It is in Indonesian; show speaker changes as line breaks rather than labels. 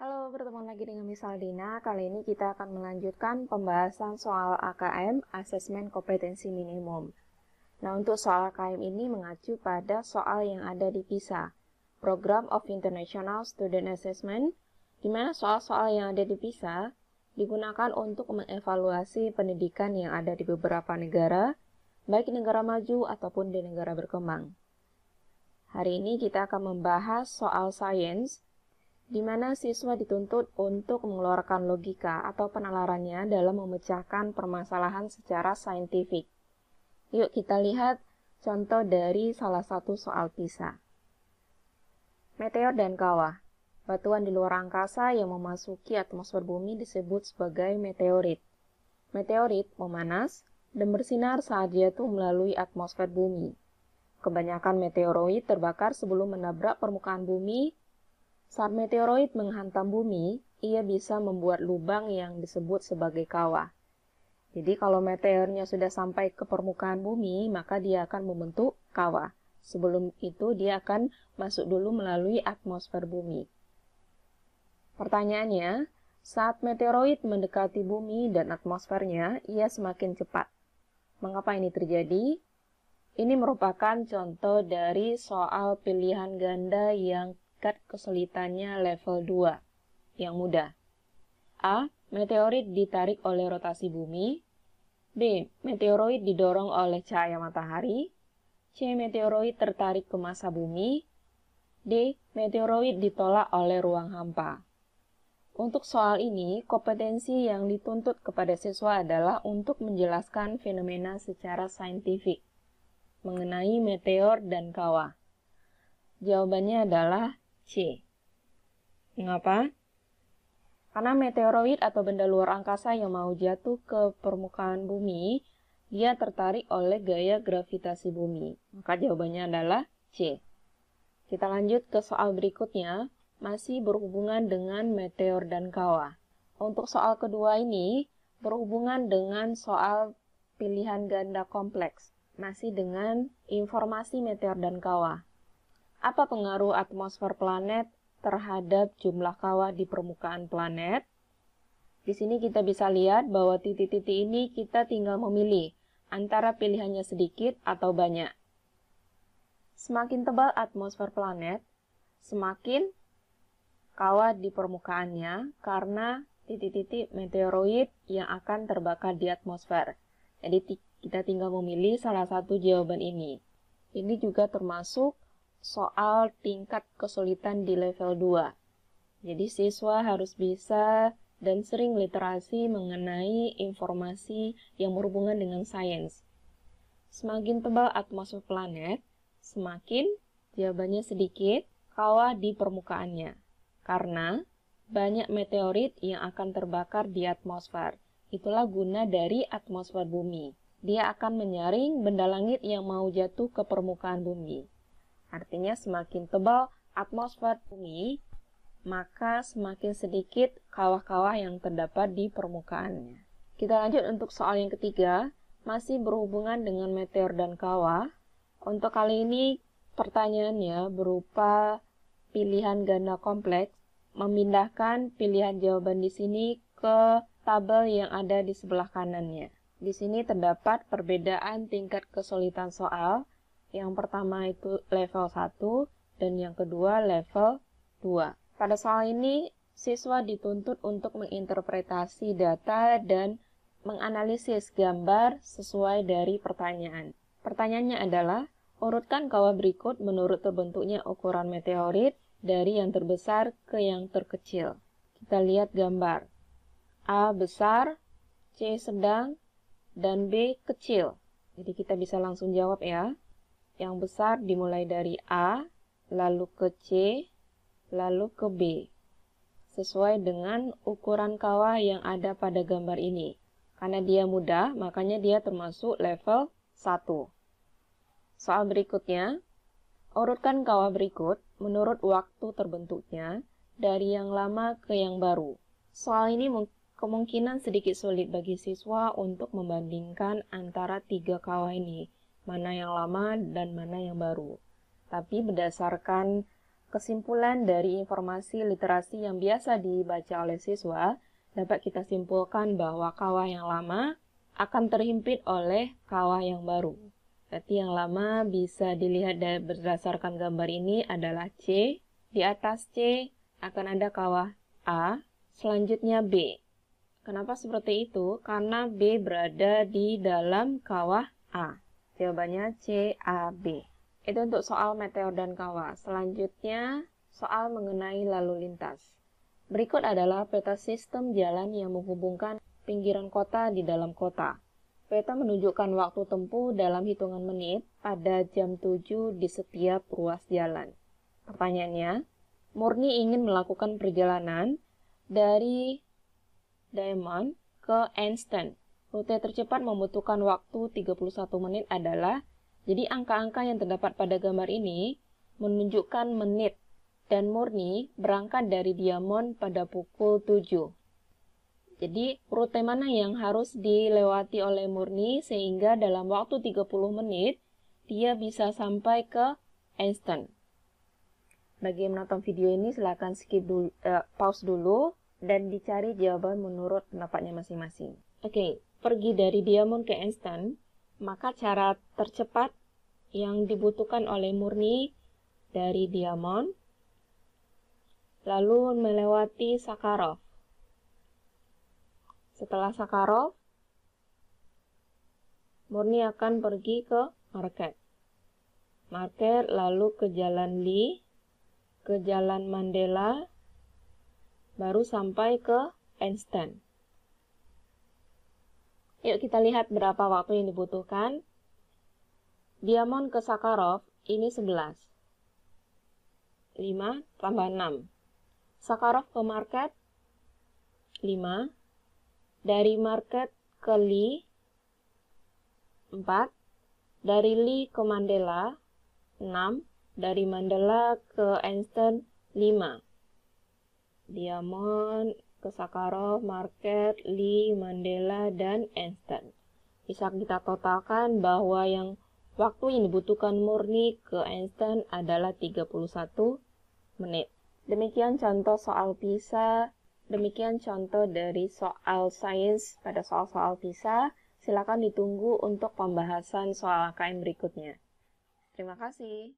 Halo, bertemu lagi dengan Misal Dina. Kali ini kita akan melanjutkan pembahasan soal AKM, Asesmen Kompetensi Minimum. Nah, untuk soal AKM ini mengacu pada soal yang ada di PISA, Program of International Student Assessment, di mana soal-soal yang ada di PISA digunakan untuk mengevaluasi pendidikan yang ada di beberapa negara, baik negara maju ataupun di negara berkembang. Hari ini kita akan membahas soal sains, di mana siswa dituntut untuk mengeluarkan logika atau penalarannya dalam memecahkan permasalahan secara saintifik. Yuk kita lihat contoh dari salah satu soal PISA. Meteor dan kawah. Batuan di luar angkasa yang memasuki atmosfer bumi disebut sebagai meteorit. Meteorit memanas dan bersinar saat jatuh melalui atmosfer bumi. Kebanyakan meteoroid terbakar sebelum menabrak permukaan bumi saat meteoroid menghantam bumi, ia bisa membuat lubang yang disebut sebagai kawah. Jadi kalau meteornya sudah sampai ke permukaan bumi, maka dia akan membentuk kawah. Sebelum itu dia akan masuk dulu melalui atmosfer bumi. Pertanyaannya, saat meteoroid mendekati bumi dan atmosfernya, ia semakin cepat. Mengapa ini terjadi? Ini merupakan contoh dari soal pilihan ganda yang tingkat kesulitannya level 2, yang mudah. A. Meteorit ditarik oleh rotasi bumi. B. Meteoroid didorong oleh cahaya matahari. C. Meteoroid tertarik ke masa bumi. D. Meteoroid ditolak oleh ruang hampa. Untuk soal ini, kompetensi yang dituntut kepada siswa adalah untuk menjelaskan fenomena secara saintifik mengenai meteor dan kawah. Jawabannya adalah C. Mengapa? Karena meteoroid atau benda luar angkasa yang mau jatuh ke permukaan bumi, dia tertarik oleh gaya gravitasi bumi. Maka jawabannya adalah C. Kita lanjut ke soal berikutnya, masih berhubungan dengan meteor dan kawah. Untuk soal kedua ini, berhubungan dengan soal pilihan ganda kompleks, masih dengan informasi meteor dan kawah. Apa pengaruh atmosfer planet terhadap jumlah kawah di permukaan planet? Di sini kita bisa lihat bahwa titik-titik ini kita tinggal memilih antara pilihannya sedikit atau banyak. Semakin tebal atmosfer planet, semakin kawah di permukaannya karena titik-titik meteoroid yang akan terbakar di atmosfer. Jadi kita tinggal memilih salah satu jawaban ini. Ini juga termasuk soal tingkat kesulitan di level 2. Jadi siswa harus bisa dan sering literasi mengenai informasi yang berhubungan dengan sains. Semakin tebal atmosfer planet, semakin jawabannya sedikit kawah di permukaannya. Karena banyak meteorit yang akan terbakar di atmosfer. Itulah guna dari atmosfer bumi. Dia akan menyaring benda langit yang mau jatuh ke permukaan bumi. Artinya semakin tebal atmosfer bumi, maka semakin sedikit kawah-kawah yang terdapat di permukaannya. Kita lanjut untuk soal yang ketiga, masih berhubungan dengan meteor dan kawah. Untuk kali ini pertanyaannya berupa pilihan ganda kompleks, memindahkan pilihan jawaban di sini ke tabel yang ada di sebelah kanannya. Di sini terdapat perbedaan tingkat kesulitan soal yang pertama itu level 1 dan yang kedua level 2. Pada soal ini, siswa dituntut untuk menginterpretasi data dan menganalisis gambar sesuai dari pertanyaan. Pertanyaannya adalah, urutkan kawah berikut menurut terbentuknya ukuran meteorit dari yang terbesar ke yang terkecil. Kita lihat gambar. A besar, C sedang, dan B kecil. Jadi kita bisa langsung jawab ya. Yang besar dimulai dari A, lalu ke C, lalu ke B. Sesuai dengan ukuran kawah yang ada pada gambar ini. Karena dia mudah, makanya dia termasuk level 1. Soal berikutnya, urutkan kawah berikut menurut waktu terbentuknya dari yang lama ke yang baru. Soal ini kemungkinan sedikit sulit bagi siswa untuk membandingkan antara tiga kawah ini mana yang lama dan mana yang baru. Tapi berdasarkan Kesimpulan dari informasi literasi yang biasa dibaca oleh siswa, dapat kita simpulkan bahwa kawah yang lama akan terhimpit oleh kawah yang baru. Berarti yang lama bisa dilihat dari berdasarkan gambar ini adalah C. Di atas C akan ada kawah A, selanjutnya B. Kenapa seperti itu? Karena B berada di dalam kawah A. Jawabannya C, A, B. Itu untuk soal meteor dan kawah. Selanjutnya, soal mengenai lalu lintas. Berikut adalah peta sistem jalan yang menghubungkan pinggiran kota di dalam kota. Peta menunjukkan waktu tempuh dalam hitungan menit pada jam 7 di setiap ruas jalan. Pertanyaannya, Murni ingin melakukan perjalanan dari Diamond ke Einstein. Rute tercepat membutuhkan waktu 31 menit adalah jadi angka-angka yang terdapat pada gambar ini menunjukkan menit dan murni berangkat dari Diamond pada pukul 7. Jadi, rute mana yang harus dilewati oleh murni sehingga dalam waktu 30 menit dia bisa sampai ke Einstein. Bagi yang menonton video ini silahkan skip dulu, uh, pause dulu dan dicari jawaban menurut pendapatnya masing-masing. Okay, pergi dari Diamond ke Einstein, maka cara tercepat yang dibutuhkan oleh murni dari diamond, lalu melewati Sakharov. Setelah Sakharov, murni akan pergi ke market. Market lalu ke Jalan Lee, ke Jalan Mandela, baru sampai ke Einstein. Yuk kita lihat berapa waktu yang dibutuhkan. Diamond ke Sakharov ini 11. 5 tambah 6. Sakharov ke market 5. Dari market ke Lee 4. Dari Lee ke Mandela 6. Dari Mandela ke Einstein 5. Diamond ke Sakharov, Market, Lee, Mandela, dan Einstein. Bisa kita totalkan bahwa yang Waktu yang dibutuhkan murni ke Einstein adalah 31 menit. Demikian contoh soal PISA. Demikian contoh dari soal sains pada soal-soal PISA. Silakan ditunggu untuk pembahasan soal AKM berikutnya. Terima kasih.